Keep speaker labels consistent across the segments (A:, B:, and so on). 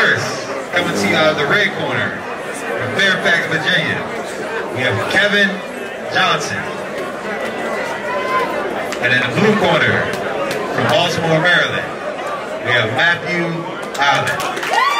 A: first, coming to of the red corner from Fairfax, Virginia, we have Kevin Johnson. And in the blue corner from Baltimore, Maryland, we have Matthew Allen.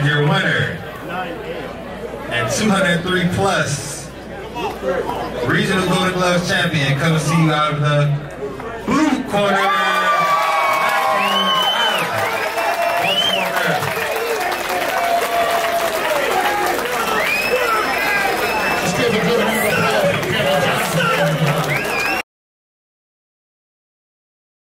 A: And your winner at 203 plus regional Golden Gloves champion coming to see you out of the blue corner.